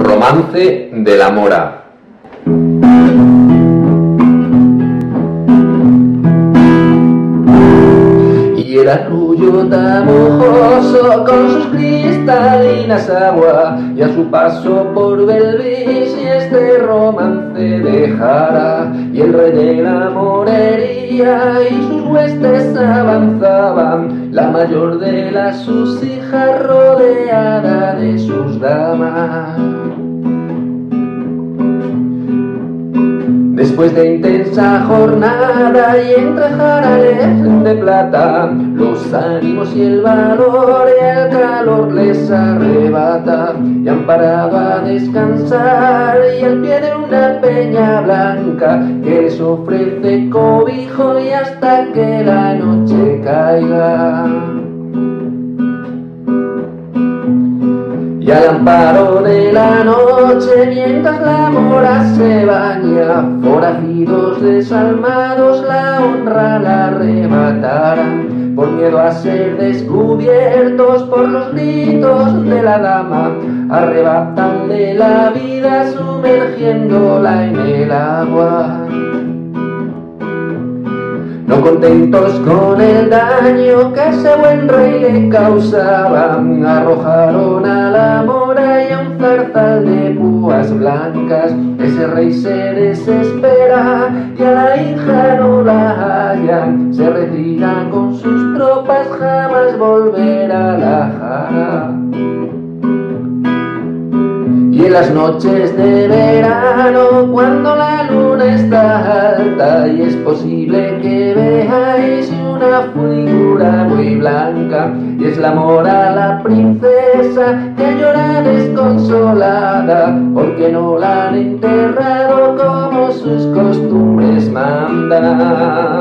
Romance de la Mora. Y el arrullo tan con sus cristalinas aguas y a su paso por Belvis y este romance dejará y el rey de la morería y sus huestes avanzaban la mayor de las sus hijas rodeada de sus damas Después de intensa jornada y entre jarales de plata, los ánimos y el valor y el calor les arrebata y han parado a descansar y al pie de una peña blanca que les ofrece cobijo y hasta que la noche caiga. Y al amparo de la noche, mientras la mora se baña, forajidos desalmados la honra la arrebatarán, por miedo a ser descubiertos por los gritos de la dama, arrebatan de la vida sumergiéndola en el agua. No contentos con el daño que ese buen rey le causaban, arrojaron a la mora y a un zarzal de púas blancas. Ese rey se desespera y a la hija no la hallan, se retira con sus tropas, jamás volverá Y en las noches de verano, cuando la luna está alta y es posible que veáis una figura muy blanca, y es la mora la princesa que llora desconsolada, porque no la han enterrado como sus costumbres mandan.